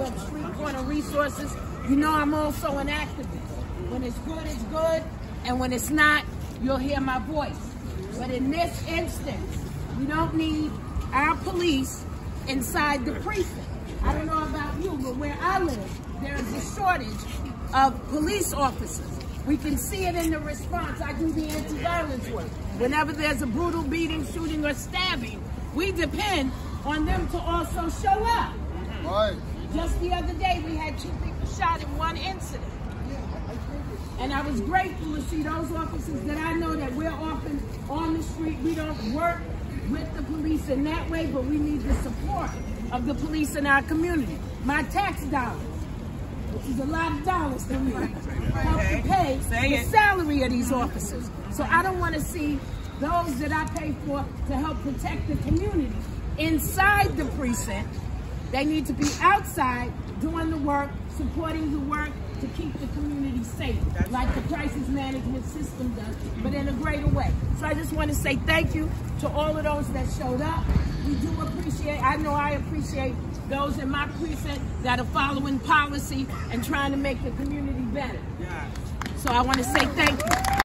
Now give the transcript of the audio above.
of street corner resources. You know I'm also an activist. When it's good, it's good, and when it's not, you'll hear my voice. But in this instance, we don't need our police inside the precinct. I don't know about you, but where I live, there is a shortage of police officers. We can see it in the response. I do the anti-violence work. Whenever there's a brutal beating, shooting, or stabbing, we depend on them to also show up. Just the other day, we had two people shot in one incident. And I was grateful to see those officers that I know that we're often on the street. We don't work with the police in that way, but we need the support of the police in our community. My tax dollars, which is a lot of dollars to me, help to pay the salary of these officers. So I don't want to see those that I pay for to help protect the community inside the precinct. They need to be outside doing the work, supporting the work to keep the community safe, like the crisis management system does, but in a greater way. So I just want to say thank you to all of those that showed up. We do appreciate, I know I appreciate those in my precinct that are following policy and trying to make the community better. So I want to say thank you.